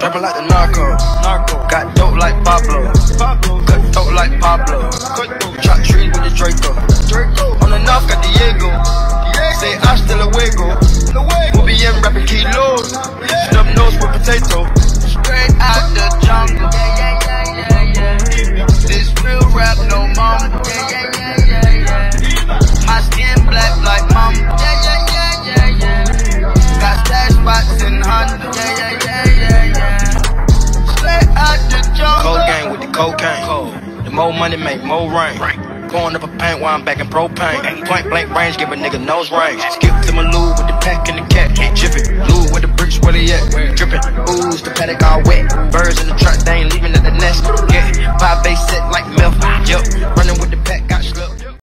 Rapping like the narco. narco. Got dope like Pablo. Pablo. Cut dope like Pablo. Chop trees with the Draco. Draco. On the north got Diego. Say hasta luego. Be in rapping kilos. Snub nose with potato. Cocaine the. More money make more rain. Going up a paint while I'm back in propane. Point blank range, give a nigga nose range. Skip to my loo with the pack and the cat. Jiffy, loo with the bricks, where they at? Dripping, ooze, the paddock all wet. Birds in the truck, they ain't leaving at the nest. Yeah, five base set like milk. Yup,